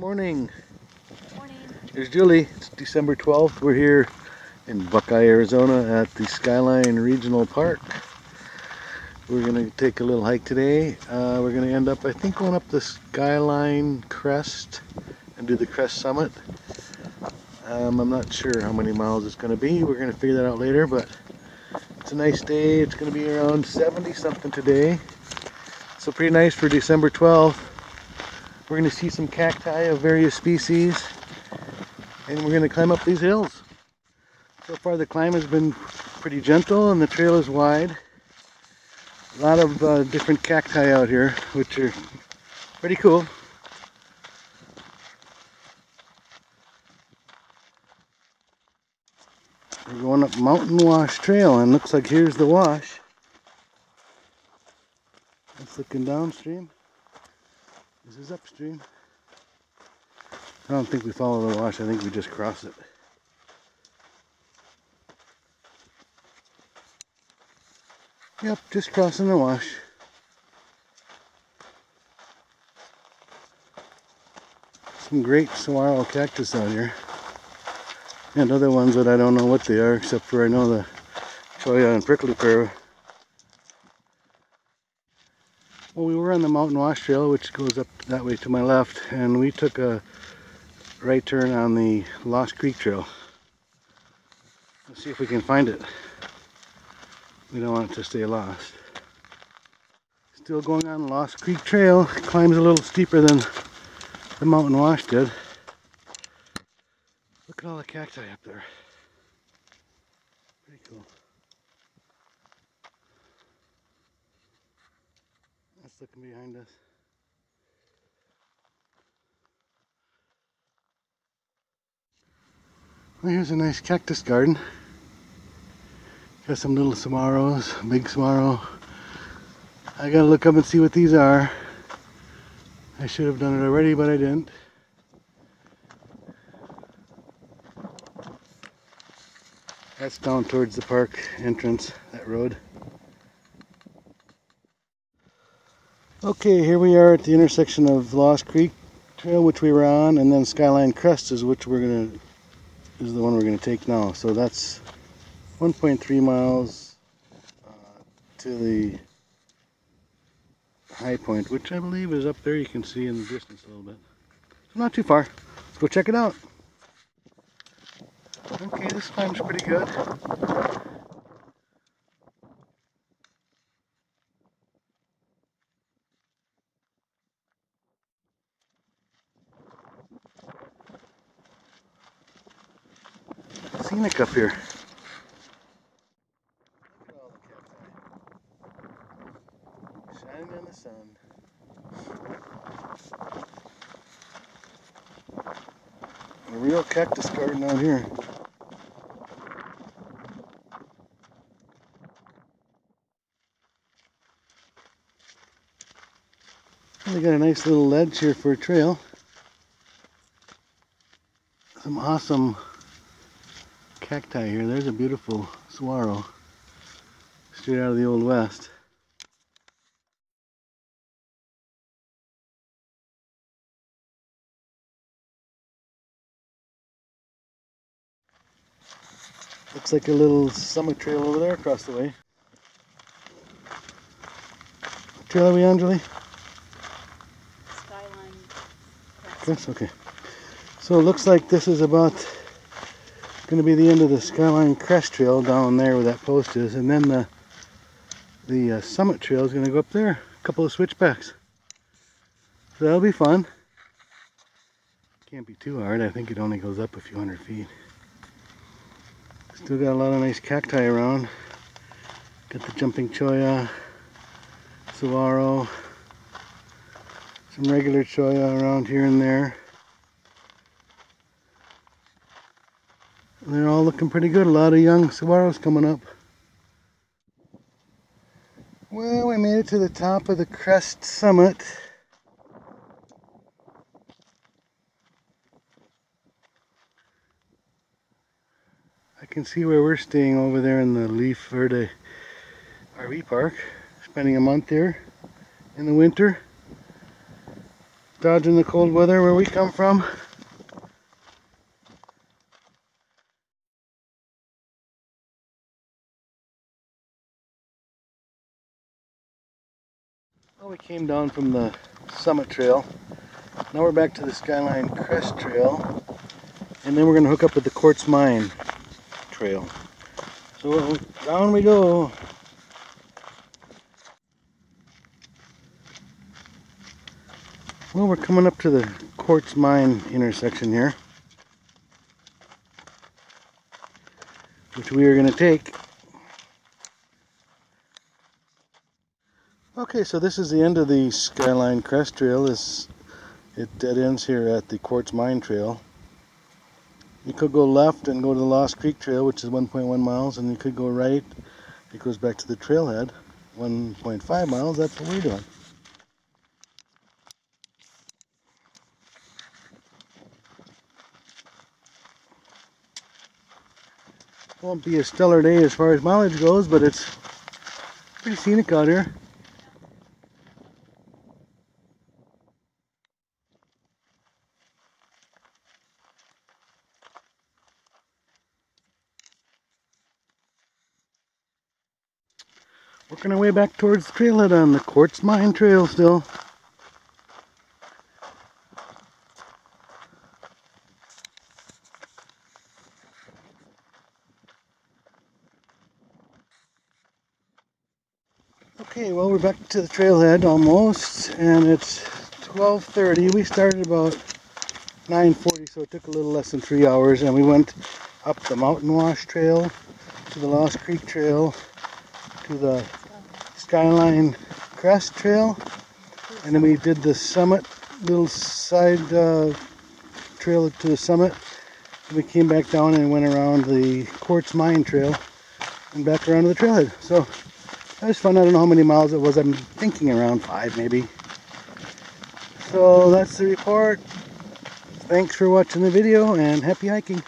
morning. Morning. Here's Julie. It's December 12th. We're here in Buckeye, Arizona at the Skyline Regional Park. We're going to take a little hike today. Uh, we're going to end up, I think, going up the Skyline Crest and do the Crest Summit. Um, I'm not sure how many miles it's going to be. We're going to figure that out later, but it's a nice day. It's going to be around 70 something today. So pretty nice for December 12th. We're going to see some cacti of various species and we're going to climb up these hills. So far the climb has been pretty gentle and the trail is wide. A lot of uh, different cacti out here which are pretty cool. We're going up Mountain Wash Trail and looks like here's the wash. That's looking downstream. Is upstream. I don't think we follow the wash, I think we just cross it. Yep, just crossing the wash. Some great saguaro cactus out here. And other ones that I don't know what they are, except for I know the cholla and prickly pear Well, we were on the Mountain Wash Trail, which goes up that way to my left, and we took a right turn on the Lost Creek Trail. Let's see if we can find it. We don't want it to stay lost. Still going on Lost Creek Trail. Climbs a little steeper than the Mountain Wash did. Look at all the cacti up there. Pretty cool. Looking behind us. Well, here's a nice cactus garden. Got some little saguaros, big saguaro. I gotta look up and see what these are. I should have done it already, but I didn't. That's down towards the park entrance, that road. Okay, here we are at the intersection of Lost Creek Trail, which we were on, and then Skyline Crest is which we're gonna is the one we're gonna take now. So that's 1.3 miles uh, to the high point, which I believe is up there. You can see in the distance a little bit. So not too far. Let's go check it out. Okay, this climb's pretty good. Scenic up here. Shining in the sun. A real cactus garden out here. They got a nice little ledge here for a trail. Some awesome cacti here. There's a beautiful saguaro straight out of the Old West. Looks like a little summit trail over there across the way. What trail are we on, Julie? Skyline Crest. Okay. So it looks like this is about going to be the end of the Skyline Crest Trail down there where that post is, and then the the uh, Summit Trail is going to go up there. A couple of switchbacks. So that'll be fun. Can't be too hard. I think it only goes up a few hundred feet. Still got a lot of nice cacti around. Got the jumping cholla, saguaro, some regular cholla around here and there. They're all looking pretty good. A lot of young saguaros coming up. Well, we made it to the top of the crest summit. I can see where we're staying over there in the Leaf Verde RV park. Spending a month here in the winter. dodging the cold weather where we come from. Well, we came down from the summit trail. Now we're back to the Skyline Crest Trail. And then we're going to hook up with the Quartz Mine Trail. So down we go. Well, we're coming up to the Quartz Mine intersection here. Which we are going to take. Okay, so this is the end of the Skyline Crest Trail. This, it dead ends here at the Quartz Mine Trail. You could go left and go to the Lost Creek Trail, which is 1.1 miles, and you could go right. It goes back to the trailhead, 1.5 miles. That's what we're doing. Won't be a stellar day as far as mileage goes, but it's pretty scenic out here. Working our way back towards the trailhead on the Quartz Mine Trail still. Okay, well we're back to the trailhead almost, and it's 12.30. We started about 9.40, so it took a little less than three hours, and we went up the Mountain Wash Trail, to the Lost Creek Trail, to the Skyline Crest Trail, and then we did the summit, little side uh, trail to the summit. And we came back down and went around the Quartz Mine Trail and back around to the trailhead. So that was fun. I don't know how many miles it was. I'm thinking around five maybe. So that's the report. Thanks for watching the video and happy hiking.